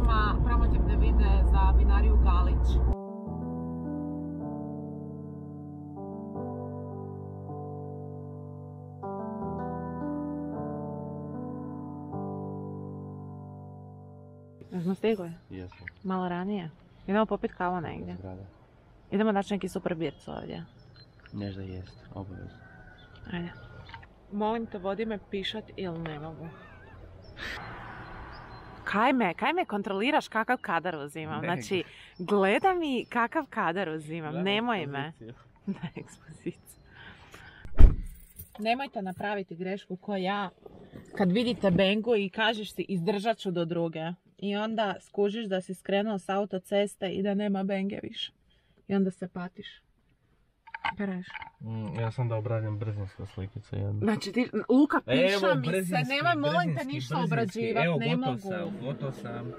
Snima promotivne videe za vinariju Galić. Smo stigli? Jesmo. Malo ranije. Idemo popit kavu negdje. Zgrada. Idemo naći neki super birc ovdje. Nešto jest, obavezno. Ajde. Molim te, vodi me pišat ili ne mogu. Kaj me, kaj me kontroliraš kakav kadar uzimam? Znači, gleda mi kakav kadar uzimam, Gledam nemoj me. Na ekspoziciju. Nemojte napraviti grešku ko ja kad vidite bengu i kažeš si izdržat ću do druge. I onda skužiš da si skrenuo s autoceste i da nema benge više. I onda se patiš. Pereš. Mm, ja sam da obradim brzinsko slikicu jednu. Znači ti, Luka piša Evo, mi se, brzinski, nemoj molim te ništa brzinski. obrađivat, Evo, ne gotov mogu. sam, gotov sam.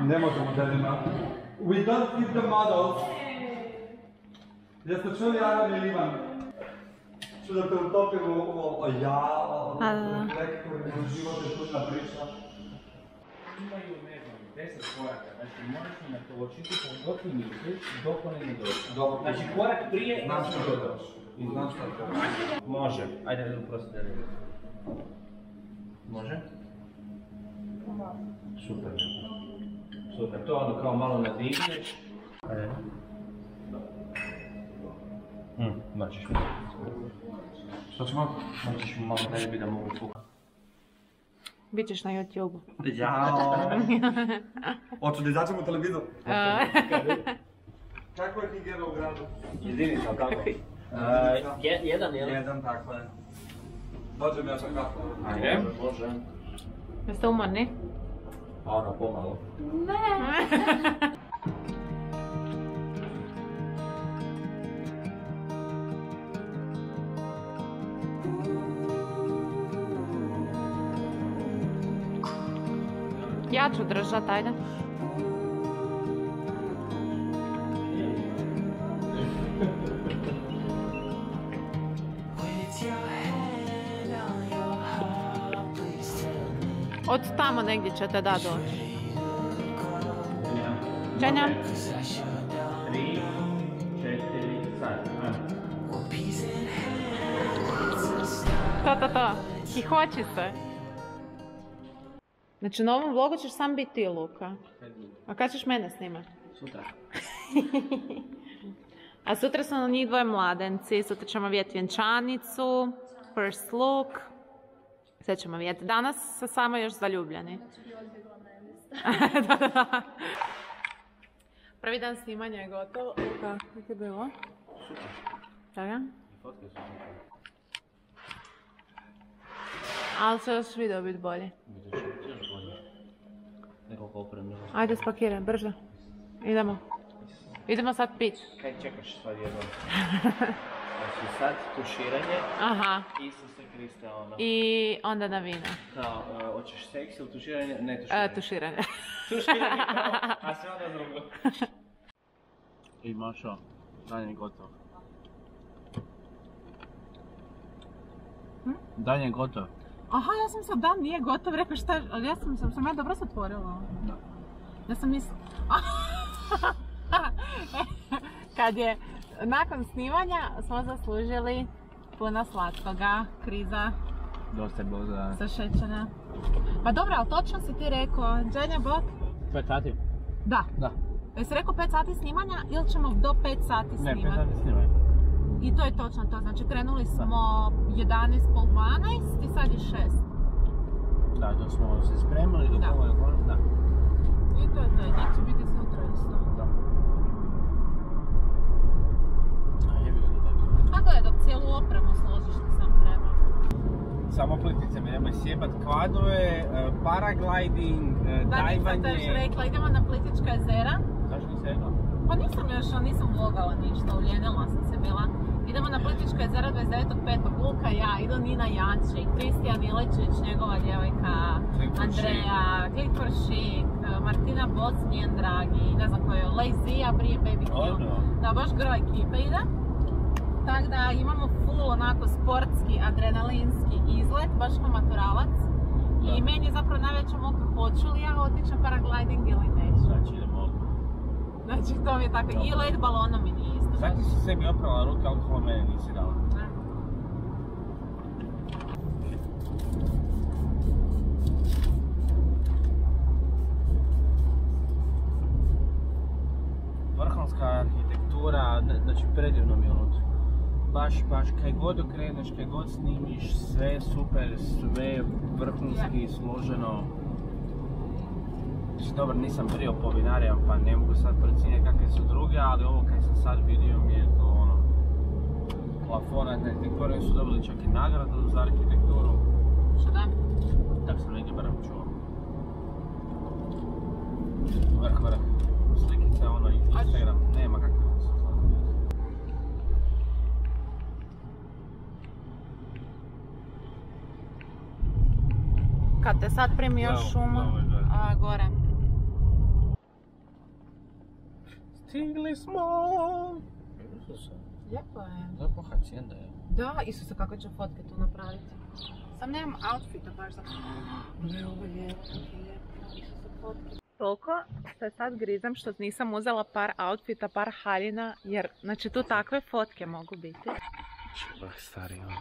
Ne može modelima. We don't feed the models. Jeste čuli Aron ili Ivan? Ču da te utopimo u ovo, o ja, o Da, da, da. reflektor, u život je tužna priča. Imaju, ne znam, 10 koraka, znači moraš mi natočiti dok ti misliš, dok oni ne dođu. Znači korak prije, Znam znači što to to dođu. I znam što to Može. Ajde, ajde, prosti, ajde. Može? Super. Super, to ono kao malo nadigneš. Ajde. Hmm, mačiš mi. Što ćemo? Mačiš mi malo tebi da mogu pukati. Bićeš na YouTube. Jao. Hoću da izađem u televizor. E, Kako je higijena u gradu? Jedinica, tako? jedan, jel? Jedan, tako je. Dođem ja sa kafu. Ajde. Može. Jeste umorni? A ono, pomalo. Ja ću držat, ajde. Od tamo negdje ćete da doći. Ženja? Tri, četiri, sad. Ajmo. To, Znači na ovom vlogu ćeš sam biti ti, Luka. A kad ćeš mene snimat? Sutra. A sutra su na njih dvoje mladenci, sutra ćemo vidjeti vjenčanicu, first look. Sve ćemo vidjeti. Danas su samo još zaljubljeni. da, da, da. Prvi dan snimanja je gotov. Luka, kako je bilo? Čega? Super. Ali će još video biti bolje. Nekoliko opremljeno. Ajde spakiraj, brže. Idemo. Idemo sad pit. Kaj čekaš sad jednom? Znači sad tuširanje, Aha. Isuse Kriste ono. I onda na vino. Kao, e, hoćeš seks ili tuširanje? Ne tuširanje. E, tuširanje. tuširanje, kao, a sve onda drugo. I Mašo, dan je gotov. Hm? Dan je gotov. Aha, ja sam sad dan nije gotov, rekao šta, ali ja sam, sam, sam ja dobro zatvorila. Da. Ja sam mislila... Kad je nakon snimanja smo zaslužili puno slatkoga, kriza Dosta je bilo za... sa šećera. Pa dobro, ali točno si ti rekao, Dženja Bok? 5 sati? Da. Da. Jesi rekao 5 sati snimanja ili ćemo do 5 sati Ne, snimati? 5 sati snimaj. I to je točno to, znači krenuli smo 11, pol 12 i sad je 6. Da, dok smo se spremili, dok Da. ovo je konec, da. I to je to, i će biti sutra isto. Da. A jebi ga do tako. A gledaj, dok cijelu opremu složiš ti sam treba. Samo plitice mi nemoj sjebat kvadove, e, paragliding, e, Da, nisam još rekla, idemo na Plitvička jezera. Zašto nisi rekla? Pa nisam još, nisam vlogala ništa, uljenila sam se bila. Idemo na Plitvičko jezero 29.5. Luka, ja, idu Nina Jančik, Kristijan Iličić, njegova djevojka, Andreja, Chic, Martina Boc, njen dragi, ne znam ko je, Lazy, prije Baby Kill. Ono. Da, baš gro ekipe ide. Tako da imamo full onako sportski, adrenalinski izlet, baš kao maturalac. I meni je zapravo najveća muka hoću li ja otići na paragliding ili neću. Znači idemo. Znači to mi je tako, i let balonom mi nije. Sad si sebi oprala ruke, alkohol mene nisi dala. Ne. Vrhunska arhitektura, znači predivno mi je unutra. Baš, baš, kaj god okreneš, kaj god snimiš, sve super, sve vrhunski, složeno. Znači, dobro, nisam bio po vinarijama, pa ne mogu sad procijeniti kakve su druge, ali ovo kaj sam sad vidio mi je to ono... Plafona arhitekture su dobili čak i nagradu za arhitekturu, Što da? tak sam negdje barem čuo. Vrh, vrh. Slikice, ono, Instagram, nema kakve. Kad te sad primi još šuma, a gore. Stigli smo! Isuse, Lijepo je. lijepo hacijenda je. Da, Isuse, kako će fotke tu napraviti. Sam nemam outfita baš za... Ne, ovo je lijepo. Isuse, fotke. Toliko se sad grizam što nisam uzela par outfita, par haljina, jer znači tu takve fotke mogu biti. Čulah stari on.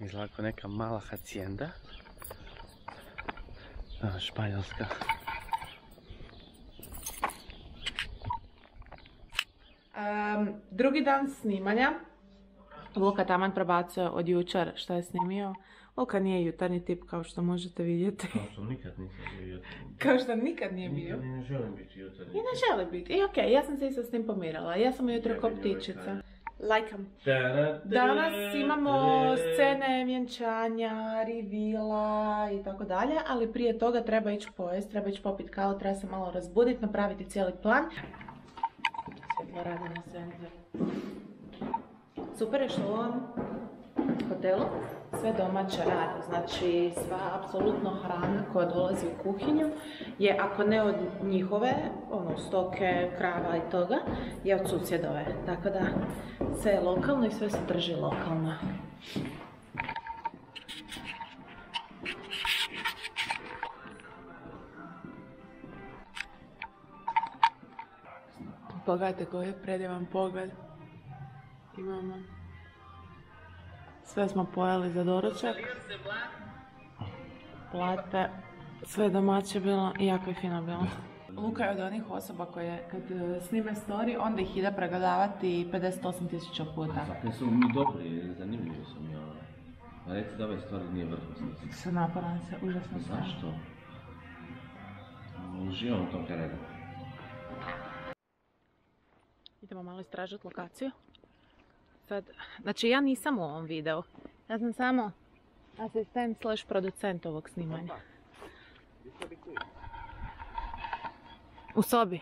Izgleda kao neka mala hacijenda. A, španjolska. drugi dan snimanja. Luka taman prebacuje od jučer što je snimio. Luka nije jutarnji tip kao što možete vidjeti. Kao što nikad nisam bio kao što nikad nije bio. Nikad ne želim biti jutarnji. I ne želi biti. I okej, ja sam se isto s tim pomirala. Ja sam ujutro ko Lajkam. Danas imamo scene vjenčanja, rivila i tako dalje, ali prije toga treba ići pojest, treba ići popit kavu, treba se malo razbuditi, napraviti cijeli plan. Svjetlo radi na. Super je što u ovom hotelu sve domaće radi, znači sva apsolutno hrana koja dolazi u kuhinju je ako ne od njihove, ono stoke, krava i toga, je od susjedove. Tako da sve je lokalno i sve se drži lokalno. Pogledajte koji je predivan pogled. Imamo. Sve smo pojeli za doručak. Plate. Sve domaće bilo i jako je fino bilo. Luka je od onih osoba koje kad e, snime story, onda ih ide pregledavati 58 tisuća puta. Zakaj su mi dobri, zanimljivi su mi ono. A reci da ove stvari nije vrhunski. Se naparam se, užasno stvar. Zašto? Uživam u tom terenu. Idemo malo istražiti lokaciju. Sad, znači ja nisam u ovom videu. Ja sam samo asistent slash producent ovog snimanja. U sobi.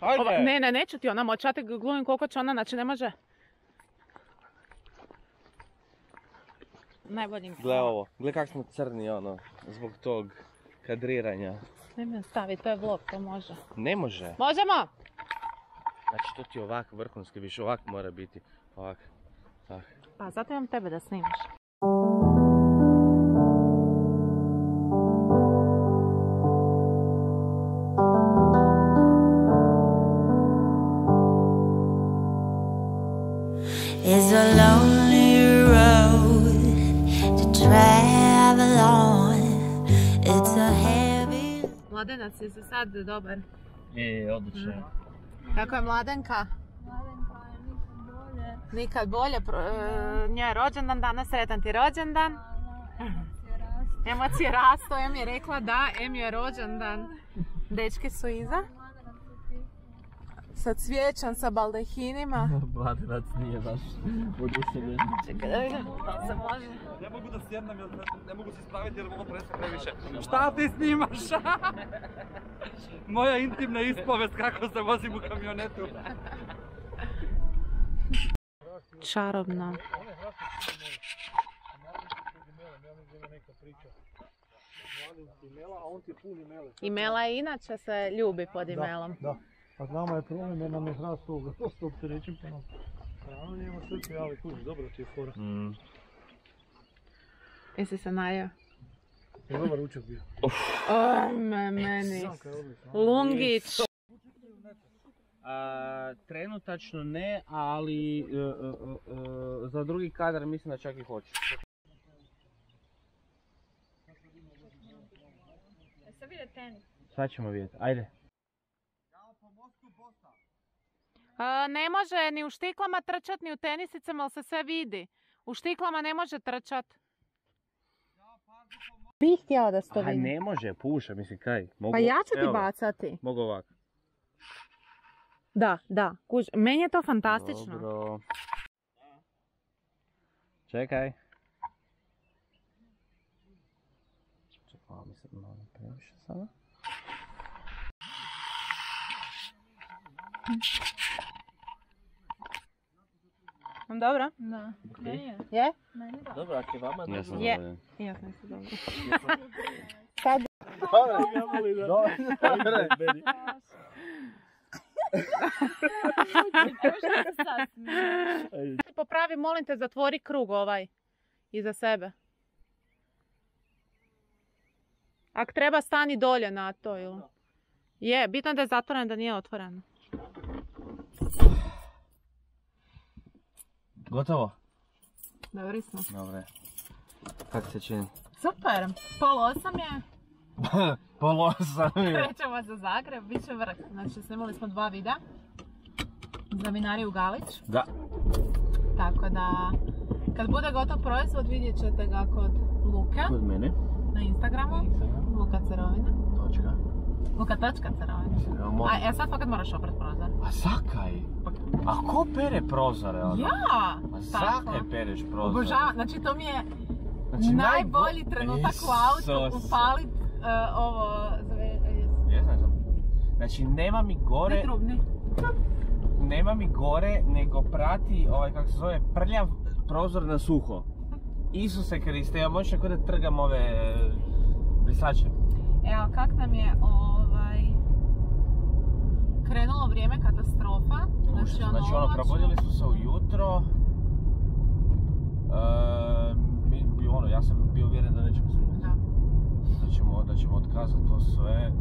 Ova- ne, ne, neću ti ona moći. Ja te glumim koliko će ona, znači ne može. Najbolji. Gle ovo, gle kak smo crni ono, zbog tog kadriranja. Ne me stavi, to je vlog, to može. Ne može. Možemo! Znači to ti ovak vrhunski, više ovak mora biti. Ovak. Tak. Pa zato imam tebe da snimaš. Mladenac je za sad dobar. E, odlično. Kako je mladenka? Nikad bolje. pro- e, Njoj je rođendan danas, sretan ti rođendan. Emocije rastu, Em je rekla da, Em je rođendan. Dečki su iza. Sa cvijećem, sa baldehinima. Mladenac nije baš oduševljen. Čekaj da vidim da li se može. Ne mogu da sjednem, jer ne mogu se ispraviti jer ovo trese previše. Šta ti snimaš? Moja intimna ispovest kako se vozim u kamionetu. Čarobno. Imela je inače se ljubi pod imelom. Da. A nama je problem jer nam je hrast ovoga dosta opterećen pa nam hrana nema sve prijali kuži, dobro ti je fora. Jesi se najeo? Je dobar ručak bio. O, me, meni. Lungić. A, trenutačno ne, ali e, e, e, e, za drugi kadar mislim da čak i hoću. Sad ćemo vidjeti, ajde. A, ne može ni u štiklama trčat, ni u tenisicama, ali se sve vidi. U štiklama ne može trčat. Bih htjela da se to A vidi. ne može, puša, mislim kaj. Mogu, Pa ja ću ti evo bacati. Mogu ovako. Da, da, kuž. Meni je to fantastično. Dobro. Čekaj. Čekaj, mi se malo previše sada. Dobro? Da. Meni je. Je? Meni da. Dobro, ako je vama Ja sam Je. I ja sam isto dobro. Popravi, molim te, zatvori krug ovaj. Iza sebe. Ak treba, stani dolje na to ili... Je, bitno da je zatvoreno, da nije otvoreno. Gotovo? Dobri smo. Dobre. Kako se čini? Super, pol osam je. Polo osam je. Krećemo za Zagreb, bit će vrh. Znači, snimali smo dva videa. Za vinariju Galić. Da. Tako da, kad bude gotov proizvod, vidjet ćete ga kod Luka Kod mene. na Instagramu. Luka Cerovina. Točka. Luka točka Cerovina. A, molim. e sad fakat moraš opret prozor. A zakaj? A ko pere prozore? ono? Ja! A Tako. zakaj pereš prozore? Obožavam, znači to mi je Znači, najbolji najbo- trenutak u autu upalit e, ovo, zove, e, Jesam, jesam. Znači, nema mi gore, ne trubni. nema mi gore, nego prati, ovaj, kako se zove, prljav prozor na suho. Isuse Kriste, ja možeš ako da trgam ove e, brisače. Evo, kak nam je ovaj, krenulo vrijeme katastrofa. Znači, ono, Znači, ono, probudili smo se ujutro. E, mi, bi- ono, ja sam bio uvjeren da nećemo snimati. Da. Da ćemo, da ćemo otkazati to sve.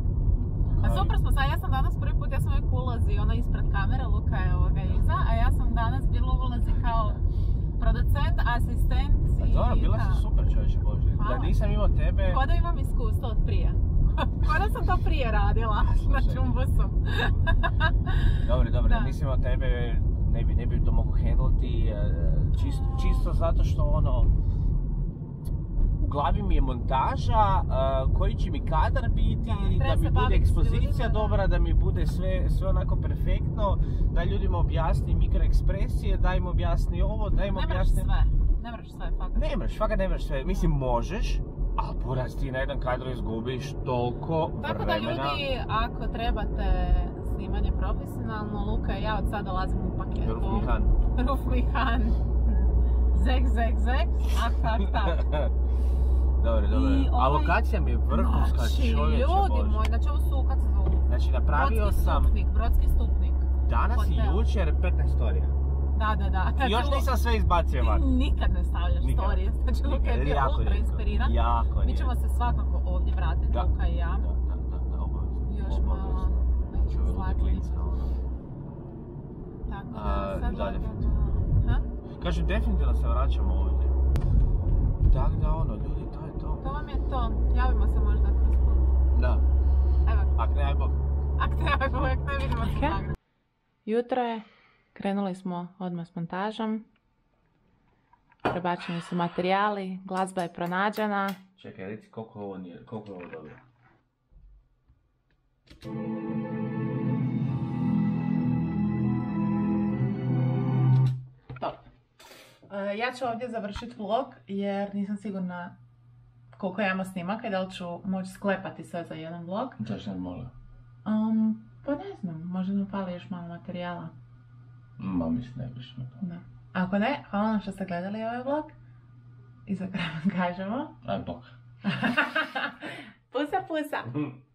A super smo sad, ja sam danas prvi put, ja sam uvijek ulazi ona ispred kamere, Luka je ovoga iza, a ja sam danas bila u ulazi kao producent, asistent Pa i... dobro, bila si super čovječe Bože. Da nisam imao tebe, Ko da imam iskustvo od prije. Ko da sam to prije radila na čumbusu. Dobro, dobro, Da. nisam imao tebe, ne bi, ne bi to mogu handlati, e, čisto, čisto zato što ono, u glavi mi je montaža, e, koji će mi kadar biti, Da, da, mi bude ekspozicija ljudima, da. dobra, da mi bude sve, sve onako perfektno, da ljudima objasni mikroekspresije, da im objasni ovo, da im Ne objasni... sve, ne moraš sve, fakat. Ne mreš, fakat ne mreš sve, mislim možeš, ali buraz ti na jedan kadru izgubiš toliko Tako da ljudi, ako trebate snimanje profesionalno, Luka i ja od sada dolazimo u paketu. Rufmihan. Rufmihan. Zek, zek, zek. Ak, tak, tak. Dobro, dobro. I A ovaj- lokacija mi je vrhunska, Znači, čovječe ljudi moji, znači ovo su, kako se zovu? Znači, napravio Brodski sam stupnik, brodski stupnik. danas i hotel. jučer 15 storija. Da, da, da. I Znači, još nisam sve izbacio van. Nikad ne stavljaš Nikad. stories. Znači, Luka je bio ultra inspiriran. Jako Mi ćemo se svakako ovdje vratiti, Da. Luka i ja. Da, da, da, da, obavezno. Još malo slatki. ono. Tako da, A, sad da? Kažem, definitivno se vraćamo ovdje. Tak da, ono, ljudi, to je to. To vam je to. Javimo se možda kroz put. Da. Evo, Ak ne, aj Bog. ak te, uvijek ne vidimo se. Jutro je, Krenuli smo odmah s montažom. Prebačeni su materijali, glazba je pronađena. Čekaj, reci koliko ovo nije, koliko ovo dobro. E, ja ću ovdje završiti vlog jer nisam sigurna koliko ja imam snimaka i da li ću moći sklepati sve za jedan vlog. Zašto ne molim? Um, pa ne znam, možda mi fali još malo materijala. Ma mislim ne biš. Da. Ako ne, hvala vam što ste gledali ovaj vlog. I za kraj vam kažemo. Aj bok. pusa pusa!